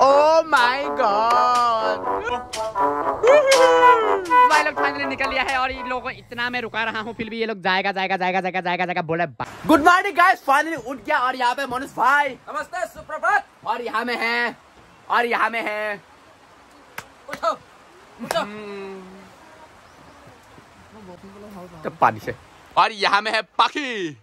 O my God भाई लोग finally निकल लिया है और इन लोगों इतना मैं रुका रहा हूँ फिर भी ये लोग जाएगा जाएगा जाएगा जाएगा जाएगा जाएगा बोले गुड मॉर्निंग गाइस फाइनली उठ गया और यहाँ पे मनुष भाई। नमस्ते सुप्रभात। और यहाँ में है। और यहाँ में है। उठो उठो। तो पानी से। और यहाँ में है पाखी।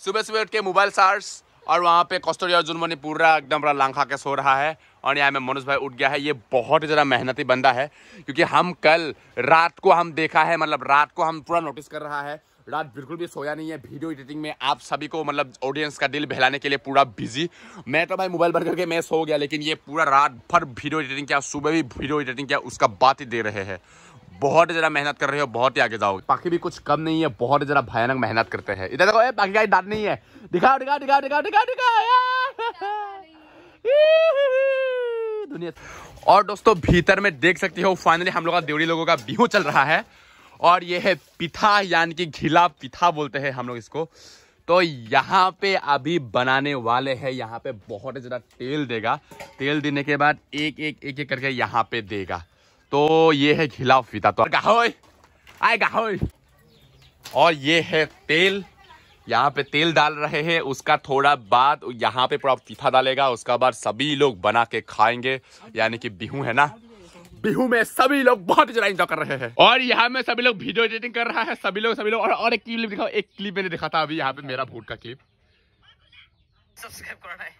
सुबह सुबह उठ के मोबाइल चार्ज और वहाँ पे कस्तूरी और जुनमनी पूरा एकदम पूरा लांग के सो रहा है और यहाँ में मनोज भाई उठ गया है। ये बहुत ही ज़्यादा मेहनती बंदा है, क्योंकि हम कल रात को हम देखा है मतलब रात को हम पूरा नोटिस कर रहा है। रात बिल्कुल भी सोया नहीं है वीडियो एडिटिंग में आप सभी को मतलब ऑडियंस का दिल बहलाने के लिए पूरा बिज़ी मैं तो भाई मोबाइल बंद करके मैं सो गया, लेकिन ये पूरा रात भर वीडियो एडिटिंग किया, सुबह भी वीडियो एडिटिंग किया, उसका बात ही दे रहे हैं। बहुत ज़्यादा मेहनत कर रहे हो, बहुत ही आगे जाओगे बाकी भी कुछ कम नहीं है, बहुत ज़्यादा भयानक मेहनत करते हैं। इधर देखो बाकी का दांत नहीं है। दिखाओ दिखाओ दिखाओ दिखाओ दिखाओ दिखाओ दुनिया और दोस्तों, भीतर में देख सकती हो फाइनली हम लोग का देवड़ी लोगों का बिहू चल रहा है। और ये है पिथा, यानी कि घिला पिथा बोलते हैं हम लोग इसको। तो यहाँ पे अभी बनाने वाले हैं, यहाँ पे बहुत ज़्यादा तेल देगा। तेल देने के बाद एक एक एक एक करके यहाँ पे देगा। तो ये है घिला फीता तो गाहोय आए गाहोय और ये है तेल। यहाँ पे तेल डाल रहे हैं उसका थोड़ा बाद यहाँ पे पूरा पीठा डालेगा उसका बाद सभी लोग बना के खाएँगे। यानी कि बिहू है ना? बिहू में सभी लोग बहुत ज़्यादा इंजॉय कर रहे हैं। और यहाँ में सभी लोग वीडियो एडिटिंग कर रहा है सभी लोग सभी लोग। और, और एक क्लिप दिखाओ एक क्लिप मैंने दिखा था अभी यहाँ पे मेरा भूट का क्लिप सब्सक्राइब करना है।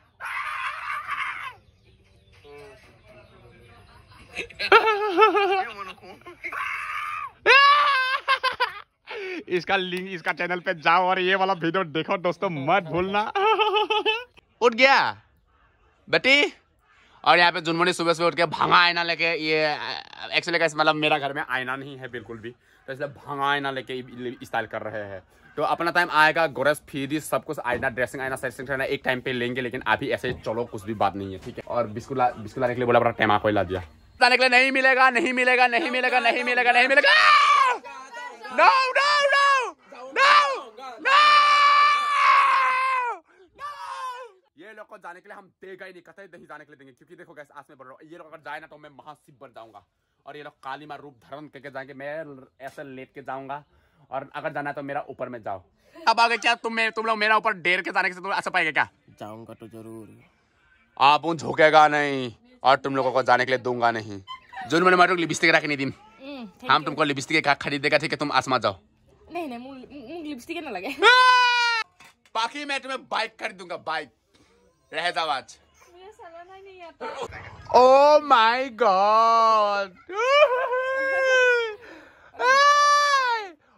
इसका लिंक इसका चैनल पे जाओ और ये वाला वीडियो देखो, दोस्तों, मत भूलना। उठ गया। बेटी, और यहाँ पे जुनमुनी सुबह सुबह उठ के भांगा आईना लेके ये एक्चुअली कैसे मतलब मेरा घर में आईना नहीं है बिल्कुल भी तो इसलिए भांगा आईना लेके स्टाइल कर रहे हैं। तो अपना टाइम आएगा, गोरस, फीदी, सब कुछ आईना ड्रेसिंग आईना सेटिंग एक टाइम पे लेंगे, लेकिन अभी ऐसे चलो, कुछ भी बात नहीं है, ठीक है? और बिस्कुला बिस्कुला के लिए बोला, बड़ा टेमा कोई ला दिया। लाने के लिए नहीं मिलेगा नहीं मिलेगा नहीं मिलेगा नहीं मिलेगा नहीं मिलेगा। No no no no no ये लोग को जाने के लिए हम देगा ही नहीं कतई नहीं जाने के लिए देंगे। क्योंकि देखो गैस आस में बढ़ रहा हूँ ये लोग अगर जाए ना तो मैं महाशिव बन जाऊँगा। और ये लोग काली माँ रूप धारण करके जाएँगे मैं ऐसे लेट के जाऊँगा। और अगर जाना तो मेरा ऊपर में जाओ। अब आगे क्या तुम तुम लोग मेरा ऊपर डेर के जाने के तुम ऐसा पाएगा क्या? जाऊँगा तो ज़रूर। आप उन झुकेगा नहीं। और तुम लोगों को जाने के लिए दूंगा नहीं जो मैंने मारो लिपस्टिक रख नहीं दी हम तुमको लिपस्टिक खरीदेगा ठीक है तुम आसमा जाओ नहीं नहीं मुझे लिपस्टिक ना लगे बाकी मैं तुम्हें बाइक खरीद दूंगा बाइक रह जाओ आज मुझे चलाना ही नहीं आता Oh my god!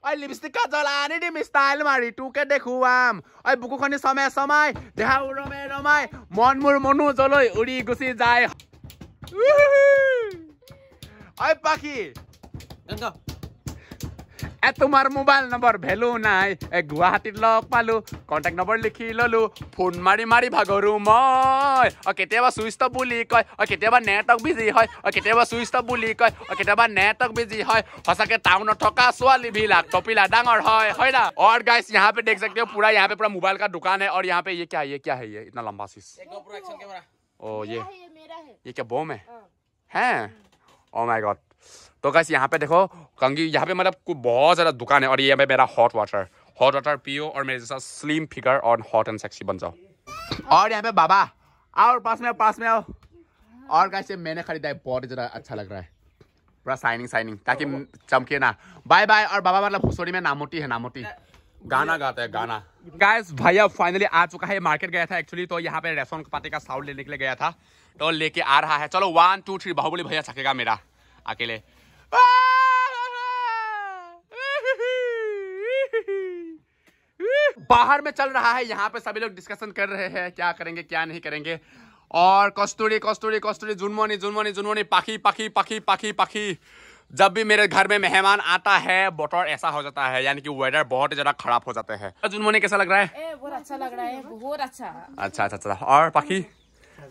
ওই লিপষ্টিক কাজল আনি দিম ষ্টাইল মাৰি তোকে দেখুৱাম ঐ বুকুখনি চমে চমাই দেহা উৰমে ৰমাই মন মোৰ মনোজলৈ উৰি গুচি যায় ঐ পাখি गंगा এ তোমাৰ মোবাইল নম্বৰ ভেলু নাই এ গুৱাহাটীত লগ পালো কণ্টেক্ট নম্বৰ লিখি ললো ফোন মাৰি মাৰি ভাগৰো মই অ কেতিয়াবা চুইচ অফ বুলি কয় অ কেতিয়াবা নেটৱৰ্ক বিজি হয় অ কেতিয়াবা চুইচ অফ বুলি কয় অ কেতিয়াবা নেটৱৰ্ক বিজি হয় সঁচাকে টাউনত থকা ছোৱালীবিলাক টপিলা ডাঙৰ হয় হয় না और गाइस यहाँ पे देख सकते हो पूरा यहाँ पे पूरा मोबाइल का दुकान है और यहाँ पे ये क्या है ये क्या है ये इतना लंबा शीश ओ ये। ये मेरा है। ये क्या बॉम है? हैं। ओ माय गॉड तो गाइस यहाँ पे देखो कंगी यहाँ पे मतलब कुछ बहुत ज़्यादा दुकान है और ये मेरा हॉट वाटर हॉट वाटर पियो और मेरे जैसा स्लिम फिगर और हॉट एंड सेक्सी बन जाओ। और यहाँ पे बाबा आओ पास में आओ पास में आओ। और कैसे मैंने खरीदा है बहुत ही ज़्यादा अच्छा लग रहा है। पूरा साइनिंग साइनिंग ताकि चमके ना। बाय बाय और बाबा मतलब भुसोड़ी में नामोटी है नामोटी। गाना गाता है, गाना। गाइस भैया फाइनली आ चुका है मार्केट गया था एक्चुअली तो यहाँ पे रेस्टोरेंट पार्टी का साउंड लेने के लिए गया था। तो लेके आ रहा है। चलो वन टू थ्री बाहुबली भैया छकेगा मेरा, अकेले। बाहर में चल रहा है, यहाँ पे सभी लोग डिस्कशन कर रहे हैं, क्या करेंगे, क्या नहीं करेंगे। और कस्तूरी कस्तूरी कस्तूरी, जुनमोनी जुनमोनी जुनमोनी, पाखी पाखी पाखी पाखी पाखी। जब भी मेरे घर में मेहमान आता है बटौर ऐसा हो जाता है यानी कि वेदर बहुत ही ज़्यादा खराब हो जाते हैं। जुनमोनी कैसा लग रहा है? ए बहुत अच्छा लग रहा है बहुत अच्छा। अच्छा अच्छा अच्छा। और पाखी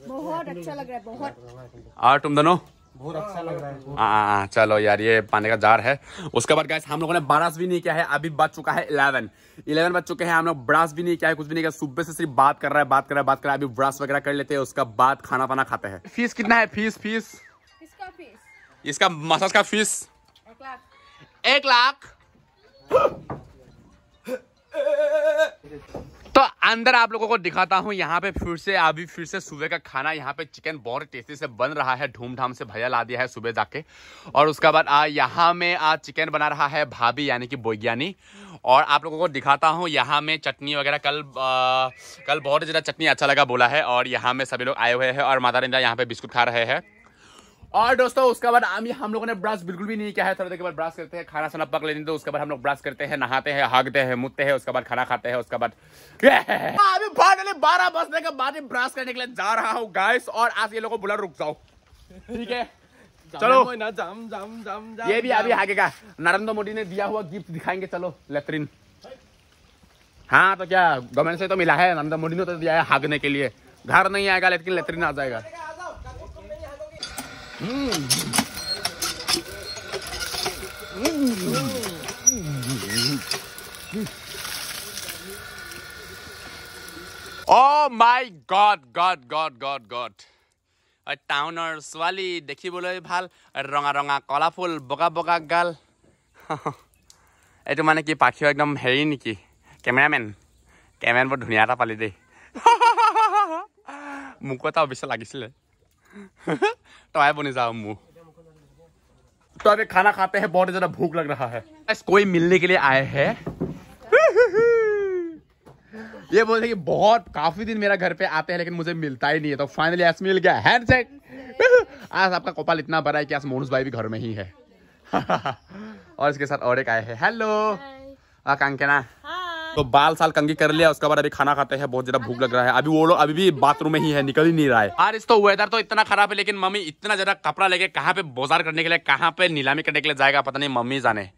बहुत अच्छा लग रहा है बहुत। और तुम दोनों? बहुत अच्छा लग रहा है हाँ हाँ, हाँ, चलो यार ये पानी का जार है। उसके बाद गैस हम लोगों ने ब्रश भी नहीं किया है अभी बच चुका है इलेवन इलेवन बज चुके हैं हम लोग ब्रश भी नहीं किया है कुछ भी नहीं किया। सुबह से सिर्फ़ बात कर रहा है बात कर रहा है बात कर रहा है। अभी ब्रश वगैरह कर लेते हैं उसका बाद खाना पाना खाते हैं। फ़ीस कितना है? फ़ीस फ़ीस किसका फ़ीस इसका मसाज का फ़ीस एक लाख। एक लाख। तो अंदर आप लोगों को दिखाता हूँ यहाँ पे फिर से अभी फिर से सुबह का खाना यहाँ पे चिकन बहुत टेस्टी से बन रहा है धूमधाम से भैया ला दिया है सुबह जाके। और उसके बाद आ, यहाँ में आज चिकन बना रहा है भाभी यानी कि बोग्यानी। और आप लोगों को दिखाता हूँ यहाँ में चटनी वगैरह कल आ, कल बहुत ज़्यादा चटनी अच्छा लगा बोला है। और यहाँ में सभी लोग आए हुए हैं और माता रिंदा यहाँ पे बिस्कुट खा रहे हैं। और दोस्तों उसके बाद हम हम लोगों ने ब्रश बिल्कुल भी नहीं किया है। थोड़ी देर के बाद ब्रश करते हैं खाना साना पक लेते हैं तो उसके बाद हम लोग ब्रश करते हैं नहाते हैं हागते हैं मुतते हैं उसके बाद खाना खाते हैं उसके बाद अभी फाइनली बारह बजने के बाद ब्रश करने के लिए जा रहा हूँ गाइस और आज ये लोगों को बुला रुक जाओ। ठीक है? चलो। ना जाम जाम जाम जाम ये भी अभी आगे का। नरेंद्र मोदी ने दिया हुआ गिफ्ट दिखाएँगे चलो लेटरिन हाँ तो क्या गवर्नमेंट से तो मिला है नरेंद्र मोदी ने तो दिया है हागने के लिए। घर नहीं आएगा लेकिन लेटरिन आ जाएगा। অ' my god god god god god টাউনৰ ছোৱালী দেখিবলৈ ভাল ৰঙা ৰঙা কলা ফুল বগা বগা গাল। এইটো মানে কি পাখি একদম হেৰি নেকি? কেমেৰামেন। কেমেৰামেন বৰ ধুনীয়া এটা পালি দেই। মোকো এটা অৱশ্যে লাগিছিলে। तो आए बोने जाओ मुँह। तो अभी खाना खाते हैं बहुत ज़्यादा भूख लग रहा है। कोई मिलने के लिए आए हैं। ये बोलते कि बहुत काफ़ी दिन मेरा घर पे आते हैं लेकिन मुझे मिलता ही नहीं है। तो फाइनली आज मिल गया हैंडसेट आज आपका कपाल इतना बड़ा है कि आज मोनूस भाई भी घर में ही है। और इसके साथ और एक आए हैं। हेलो हाँ, कांकना। तो बाल साल कंगी कर लिया उसके बाद अभी खाना खाते हैं बहुत ज़्यादा भूख लग रहा है। अभी वो लोग अभी भी बाथरूम में ही है निकल ही नहीं रहा है। यार इस तो वेदर तो इतना खराब है लेकिन मम्मी इतना ज़्यादा कपड़ा लेके कहाँ पे बाज़ार करने के लिए कहाँ पे नीलामी करने के लिए जाएगा पता नहीं मम्मी जाने।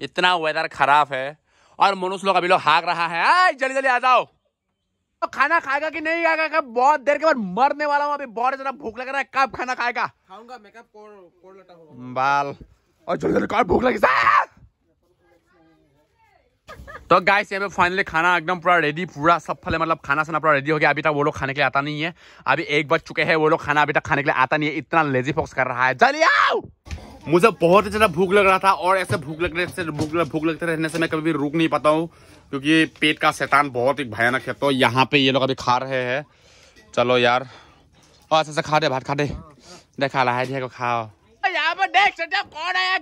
इतना वेदर खराब है। और मनुष्य लोग अभी लोग हाक रहा है। जल्दी जल्दी आ जाओ। तो खाना खाएगा कि नहीं खाएगा? कब? बहुत देर के बाद मरने वाला हूँ अभी बहुत ज़्यादा भूख लग रहा है। कब खाना खाएगा? खाऊँगा मेकअप कोड कोड लटा होगा बाल। और जल्दी जल्दी कब भूख लगी! तो गाइस यहाँ पे फाइनली खाना एकदम पूरा रेडी पूरा सब फले मतलब खाना साना पूरा रेडी हो गया। अभी तक वो लोग खाने के लिए आता नहीं है। अभी एक बज चुके हैं, वो लोग खाना अभी तक खाने के लिए आता नहीं है। इतना लेजी फोक्स कर रहा है। जल्दी आओ! मुझे बहुत ही ज़्यादा भूख लग रहा था और ऐसे भूख लगने से, भूख भूख लगते रहने से मैं कभी भी रुक नहीं पाता हूँ, क्योंकि पेट का शैतान बहुत ही भयानक है। तो यहाँ पे ये लोग अभी खा रहे हैं। चलो यार। और ऐसे ऐसे खा दे, भात खा दे। देखा ला है खाओ। यहाँ पर देख सकते कौन आया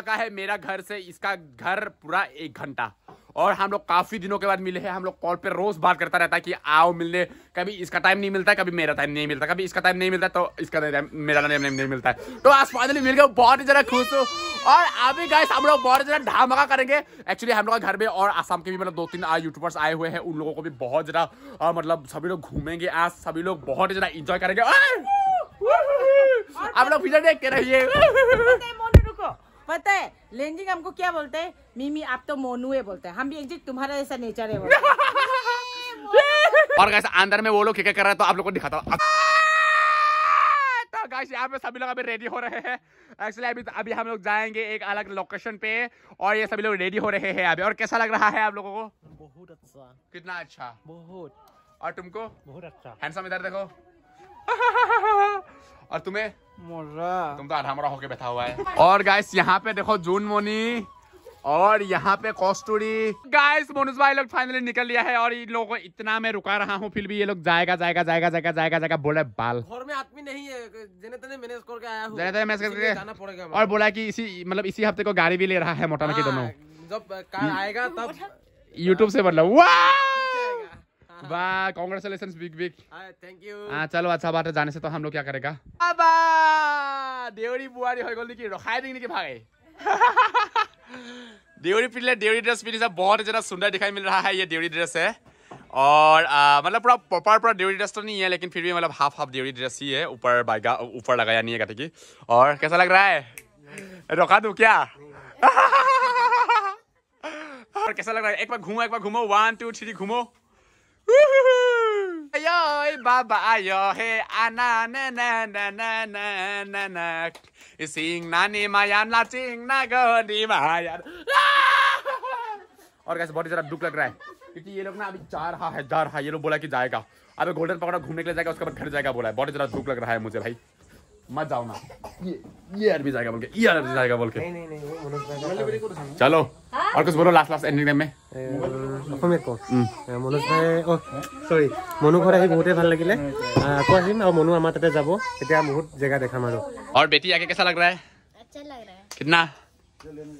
का है मेरा घर से इसका घर पूरा एक घंटा। और हम लोग काफ़ी दिनों के बाद मिले हैं हम लोग कॉल पे रोज बात करता रहता है कि आओ मिलने। कभी इसका टाइम नहीं मिलता कभी मेरा टाइम नहीं मिलता। कभी इसका टाइम नहीं मिलता तो इसका मेरा टाइम नहीं, नहीं मिलता। है तो आज फाइनली मिल गए बहुत ही ज़्यादा खुश हूँ। और अभी गाइस हम लोग बहुत ज़्यादा धमाका करेंगे। एक्चुअली हम लोग घर में और आसाम के भी मतलब दो तीन यूट्यूबर्स आए हुए हैं उन लोगों को भी बहुत ज़्यादा मतलब सभी लोग घूमेंगे आज सभी लोग बहुत ही ज़्यादा इंजॉय करेंगे। आप लोग वीडियो देख के रहिए। पता है लेंजिंग हमको क्या बोलते हैं? मिमी आप तो मोनू है बोलते हैं। हम भी एग्जिट तुम्हारा जैसा नेचर है बोलते और गाइस अंदर में वो लोग क्या कर रहे हैं तो आप लोग को दिखाता हूँ। तो गाइस यहाँ पे सभी लोग अभी रेडी हो रहे हैं। एक्चुअली अभी अभी हम लोग जाएँगे एक अलग लोकेशन पे और ये सभी लोग रेडी हो रहे हैं अभी। और कैसा लग रहा है आप लोगों को? बहुत अच्छा। कितना अच्छा। बहुत। और तुमको? बहुत अच्छा। हैंडसम इधर देखो। और तुम्हें? मोरा तुम तो आधा मरा होके बैठा हुआ है। और गाइस यहाँ पे देखो जून मोनी और यहाँ पे कॉस्टूरी गाइस मोनुस भाई लोग फाइनली निकल लिया है और इन लोगों को इतना मैं रुका रहा हूँ फिर भी ये लोग जाएगा जाएगा जाएगा जाएगा जाएगा जाएगा बोले बाल। घर में आदमी नहीं है जने तने मैनेज करके आया हूँ। जने तने मैनेज करके- और बोला कि इसी मतलब इसी हफ़्ते को गाड़ी भी ले रहा है के दोनों। हाँ, जब कार आएगा तब यूट्यूब से मतलब वाह! वाह congratulation big big thank you हाँ चलो अच्छा बात है जाने से तो हम लोग क्या करेगा? देवरी बुआरी हो गल निकी रखाई देंगे निकी भागे? देवरी पिछले देवरी ड्रेस पिनी सब बहुत ज़्यादा सुंदर दिखाई मिल रहा है ये देवरी ड्रेस है। और आ, मतलब पूरा प्रॉपर पूरा देवरी ड्रेस तो नहीं है लेकिन फिर भी मतलब हाफ़ हाफ़ देवरी ड्रेस ही है ऊपर बाइगा ऊपर लगाया नहीं है कटे की। और कैसा लग रहा है? रोका दूँ क्या? और कैसा लग रहा है? एक बार घूमो एक बार घूमो वन टू थ्री घूमो। आयो ए बाबा आयो हे आना न na na न na. न न सिंग नानी माया ना go गोदी माया और कैसे बहुत ही जरा दुख लग रहा है क्योंकि ये लोग ना अभी चार रहा है जा रहा है ये लोग बोला कि जाएगा। अबे गोल्डन पकड़ा घूमने के लिए जाएगा उसके बाद घर जाएगा बोला है। बहुत ही जरा दुख लग रहा है मुझे भाई। मत जाओ ना ये ये अरबी जाएगा बोल के ये अरबी जाएगा बोल के नहीं नहीं वो मनोज भाई चलो और कुछ बोलो लास्ट लास्ट एंडिंग में অসমীয়াত কওঁ মনোজ ভাই অ চৰি মনো ঘৰ আহি বহুতেই ভাল লাগিলে আহ, আকৌ আহিম আৰু মনো আমাৰ তাতে যাব তেতিয়া বহুত জেগা দেখাম আৰু और बेटी आगे कैसा लग रहा है अच्छा लग रहा है कितना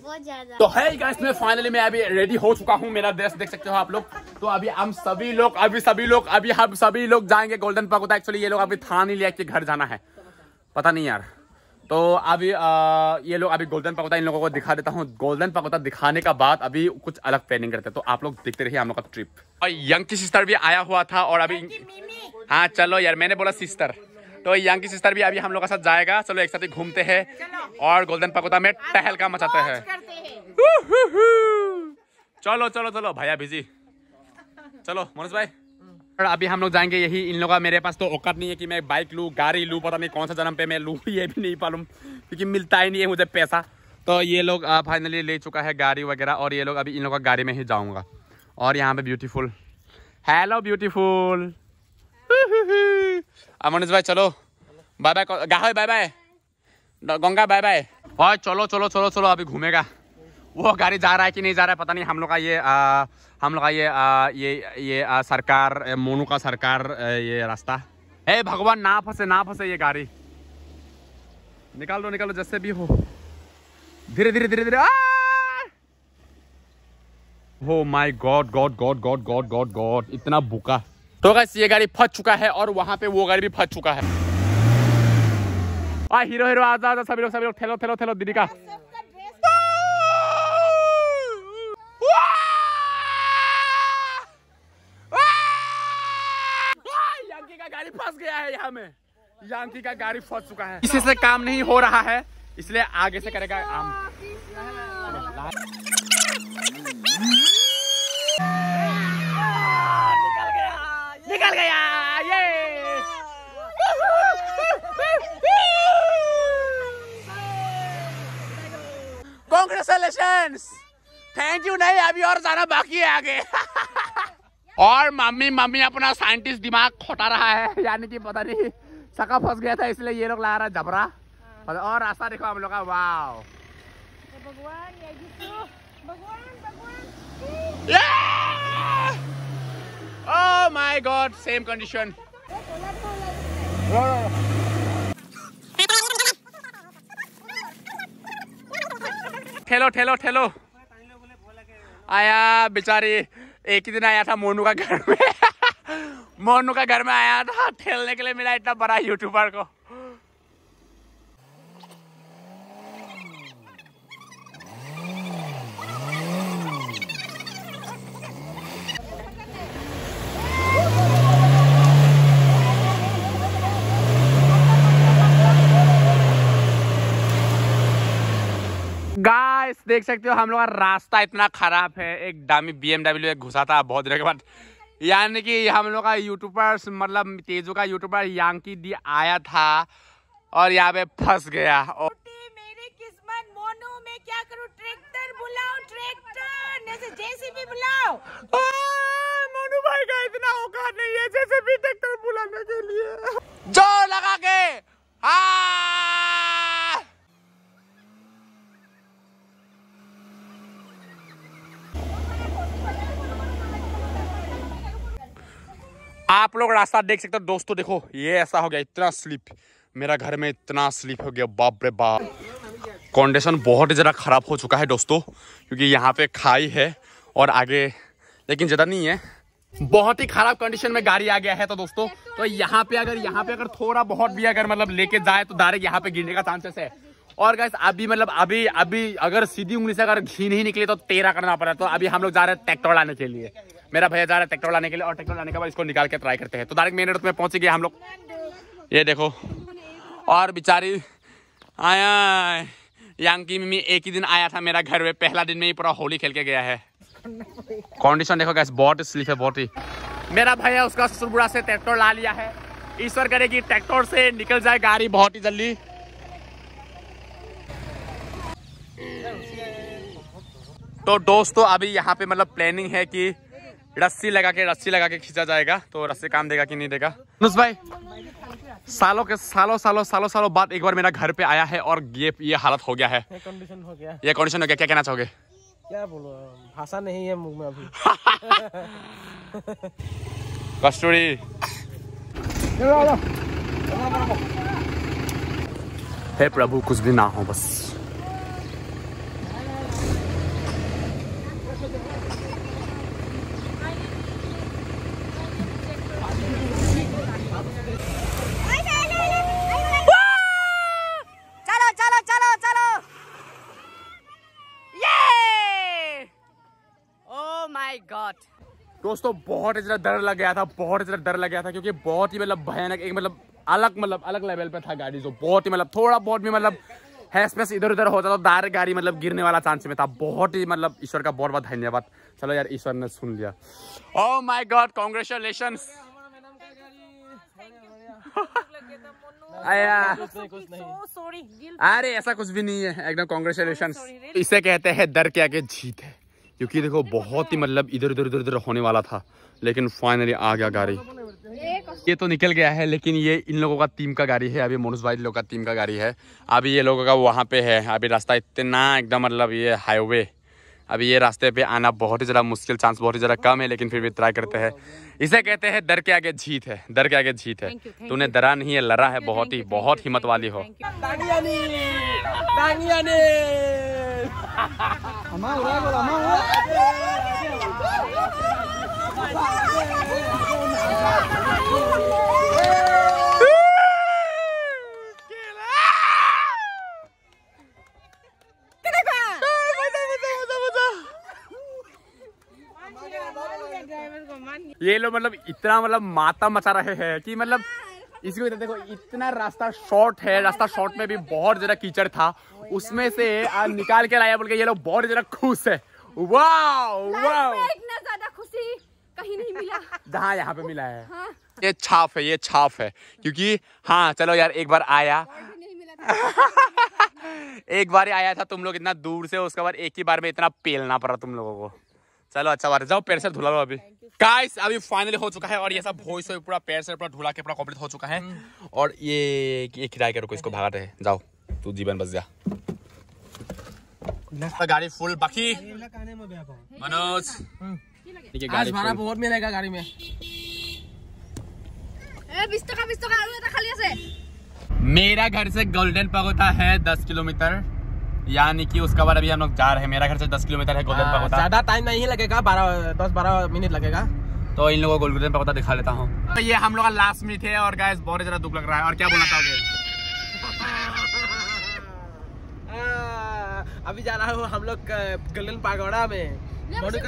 बहुत ज्यादा तो है गाइस मैं फाइनली मैं अभी रेडी हो चुका हूँ मेरा ड्रेस देख सकते हो आप लोग तो अभी हम सभी लोग अभी सभी लोग अभी हम सभी लोग जाएंगे गोल्डन पगोटा एक्चुअली ये लोग अभी थान ही लिया कि घर जाना है पता नहीं यार। तो अभी आ, ये लोग अभी गोल्डन पगोटा इन लोगों को दिखा देता हूँ। गोल्डन पगोटा दिखाने का बाद अभी कुछ अलग प्लानिंग करते हैं। तो आप लोग देखते रहिए हम लोग का ट्रिप और यंग की सिस्टर भी आया हुआ था और अभी हाँ चलो यार मैंने बोला सिस्टर तो यंग की सिस्टर भी अभी हम लोग के साथ जाएगा। चलो एक साथ ही घूमते हैं। और गोल्डन पगोटा में टहलका मचाते हैं। चलो चलो चलो भैया बिज़ी चलो मनोज भाई। अभी हम लोग जाएँगे यही इन लोगों का मेरे पास तो औकात नहीं है कि मैं बाइक लूँ, गाड़ी लूँ, पता नहीं कौन सा जन्म पे मैं लूँ, ये भी नहीं मालूम, क्योंकि मिलता ही नहीं है मुझे पैसा। तो ये लोग फाइनली ले चुका है गाड़ी वगैरह और ये लोग अभी इन लोगों का गाड़ी में ही जाऊँगा। और यहाँ पे ब्यूटीफुल हेलो ब्यूटीफुल मनोज भाई, चलो। बाय बाय गाह bye bye Ganga bye bye और चलो चलो चलो चलो, अभी घूमेगा। वो गाड़ी जा रहा है कि नहीं जा रहा है पता नहीं हम लोग का ये आ, हम लोग का ये आ, ये ये आ, सरकार मोनू का सरकार ये रास्ता। हे भगवान ना फंसे ना फंसे ये गाड़ी। निकाल दो निकाल दो जैसे भी हो। धीरे धीरे धीरे धीरे हो my god god god god god god god इतना बुका तो गैस ये गाड़ी फंस चुका है और वहाँ पे वो गाड़ी भी फंस चुका है। आ हीरो हीरो आजा आजा सभी लोग सभी लोग ठेलो ठेलो ठेलो दीदी का याकी का गाड़ी फंस गया है यहाँ में याकी का गाड़ी फंस चुका है। इसी से काम नहीं हो रहा है इसलिए आगे से करेगा आम। निकल गया। ये। कॉन्ग्रेचुलेशन थैंक यू नहीं अभी और जाना बाकी है आगे। और मम्मी मम्मी अपना साइंटिस्ट दिमाग खोटा रहा है यानी कि पता नहीं। सका फंस गया था इसलिए ये लोग ला रहा है जबरा और रास्ता देखो हम लोग का वाह भगवान my god, same ठेलो ठेलो ठेलो आया बेचारी एक ही दिन आया था मोनू का घर में। मोनू का घर में आया था ठेलने के लिए मिला इतना बड़ा यूट्यूबर को। देख सकते हो, हम लोग का रास्ता इतना खराब है। एक दामी बीएमडब्ल्यू एक घुसा था बहुत दिनों के बाद। यानी कि हम लोग का यूट्यूबर मतलब तेजू का यूट्यूबर यांकी दी आया था और यहाँ पे फंस गया। और मेरी किस्मत मोनू में क्या करूँ? ट्रैक्टर बुलाओ ट्रैक्टर! नहीं से जेसीबी बुलाओ! आ, मोनू भाई का इतना औकात नहीं है जैसे भी ट्रैक्टर बुलाने के लिए। ज़ोर लगा के हाँ! आप लोग रास्ता देख सकते हो। दोस्तों, देखो, ये ऐसा हो गया, इतना स्लिप मेरा घर में इतना स्लिप हो गया, बाप रे बाप। कंडीशन बहुत ज़रा ख़राब हो चुका है दोस्तों, क्योंकि यहाँ पे खाई है और आगे, लेकिन ज़्यादा नहीं है। बहुत ही खराब कंडीशन में गाड़ी आ गया है तो दोस्तों तो यहाँ पे अगर, यहाँ पे अगर थोड़ा बहुत भी अगर मतलब लेके जाए तो डायरेक्ट यहाँ पे गिरने का चांसेस है। और गैस अभी मतलब अभी अभी अगर सीधी उंगली से अगर घी नहीं निकले तो तेरा करना पड़ा तो अभी हम लोग जा रहे हैं ट्रैक्टर लाने के लिए। मेरा भैया जा रहा है ट्रैक्टर लाने के लिए और ट्रैक्टर लाने के बाद इसको निकाल के ट्राई करते हैं। तो डायरेक्ट मेन रोड में पहुँच गए हम लोग। ये देखो, और बेचारी आया। यांकी मिमी एक ही दिन आया था मेरा घर में पहला दिन में ही पूरा होली खेल के गया है। कंडीशन देखो गैस बहुत स्लिप है, बहुत ही। मेरा भैया उसका सुरबुरा से ट्रैक्टर ला लिया है। ईश्वर करे कि ट्रैक्टर से निकल जाए गाड़ी बहुत ही जल्दी। तो दोस्तों, अभी यहाँ पे मतलब प्लानिंग है कि रस्सी लगा के रस्सी लगा के खींचा जाएगा तो रस्सी काम देगा कि नहीं देगा? नुस भाई सालों के सालों सालों सालों सालों बाद एक बार मेरा घर पे आया है और ये ये हालत हो गया है। कंडीशन हो गया। ये कंडीशन हो गया। क्या कहना चाहोगे? क्या बोलो भाषा नहीं है मुँह में अभी। कस्तूरी। हे प्रभु कुछ भी ना हो बस चलो चलो चलो चलो ये ओ माय गॉड दोस्तों बहुत ही ज़्यादा डर लग गया था बहुत ही ज़्यादा डर लग गया था क्योंकि बहुत ही मतलब भयानक एक मतलब अलग मतलब अलग लेवल पे था गाड़ी जो। बहुत ही मतलब थोड़ा बहुत भी मतलब हैस पैस इधर उधर होता तो डायरेक्ट गाड़ी मतलब गिरने वाला चांस में था। बहुत ही मतलब ईश्वर का बहुत बहुत धन्यवाद। चलो यार ईश्वर ने सुन लिया। ओ माय गॉड कॉन्ग्रेचुलेशन अरे ऐसा कुछ भी नहीं है। एकदम कॉन्ग्रेचुलेशन इसे कहते हैं डर के आगे जीत है। क्योंकि देखो बहुत ही मतलब इधर उधर उधर उधर होने वाला था लेकिन फाइनली आ गया गाड़ी। ये तो निकल गया है लेकिन ये इन लोगों का टीम का गाड़ी है अभी मोनुस भाई लोग का टीम का गाड़ी है। अभी ये लोगों का वहाँ पे है अभी रास्ता इतना एकदम मतलब ये हाईवे अभी ये रास्ते पे आना बहुत ही ज़्यादा मुश्किल चांस बहुत ही ज़्यादा कम है लेकिन फिर भी ट्राई करते हैं। इसे कहते हैं डर के आगे जीत है डर के आगे जीत है। तूने डरा नहीं है लड़ा है बहुत ही बहुत हिम्मत वाली हो। ये लोग मतलब इतना मतलब माता मचा रहे हैं कि मतलब इसको इधर देखो इतना रास्ता शॉर्ट है रास्ता शॉर्ट में भी बहुत ज़्यादा कीचड़ था। उसमें से निकाल के लाया बोल के ये लोग बहुत ज़्यादा खुश है। वाह वाह इतना ज़्यादा खुशी कहीं नहीं मिला। जहाँ यहाँ पे मिला है। ये छाप है ये छाप है। क्योंकि हाँ चलो यार एक बार आया। एक बार आया था तुम लोग इतना दूर से उसके बाद एक ही बार में इतना पेलना पड़ा तुम लोगों को। चलो अच्छा बात है जाओ पैर से धुला लो अभी। गाइस अभी फाइनली हो चुका है और ये सब भोई सोई पूरा पैर से पूरा धुला के पूरा कंप्लीट हो चुका है। और ये ये किराए के रुको इसको भगा रहे जाओ तू जीवन बच जा। तो गाड़ी फुल बाकी। मनोज। hmm. आज भाड़ा बहुत मिलेगा गाड़ी में। मेरा घर से गोल्डन पगोता है दस किलोमीटर। यानी कि उसका बाद अभी हम लोग जा रहे हैं। मेरा घर से दस किलोमीटर है गोल्डन पगोता ज़्यादा टाइम नहीं लगेगा बारह दस बारह मिनट लगेगा। तो इन लोगों को गोल्डन पगोता दिखा लेता हूँ। तो ये हम लोग का लास्ट मीट है और गाइस बहुत ज़्यादा दुख लग रहा है। और क्या बोलना चाहोगे? अभी जा रहा हूँ हम लोग गोल्डन पागोड़ा में। मोनू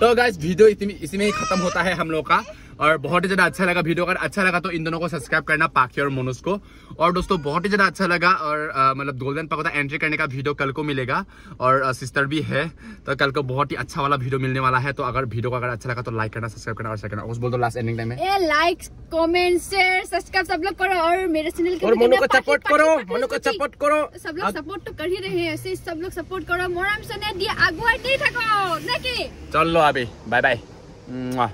तो गाइस वीडियो इतनी इसी में ही खत्म होता है हम लोग का। और बहुत ही ज़्यादा अच्छा लगा वीडियो अगर अच्छा लगा तो इन दोनों को सब्सक्राइब करना पाखी और मोनुस को। और दोस्तों बहुत ही ज़्यादा अच्छा लगा और मतलब गोल्डन पगोदा एंट्री करने का वीडियो कल को मिलेगा। और सिस्टर भी है तो कल को बहुत ही अच्छा वाला वीडियो मिलने वाला है। तो अगर वीडियो को अगर अच्छा लगा तो लाइक करना सब्सक्राइब करना और शेयर करना। उस बोल दो लास्ट एंडिंग टाइम में। ए लाइक कमेंट शेयर सब्सक्राइब सब लोग करो और मेरे चैनल के और मोनू को सपोर्ट करो मोनू को सपोर्ट करो। सब लोग सपोर्ट तो कर ही रहे हैं ऐसे सब लोग सपोर्ट करो। मोराम सने दिए आगुआई नहीं थको नेकी। चलो अभी बाय बाय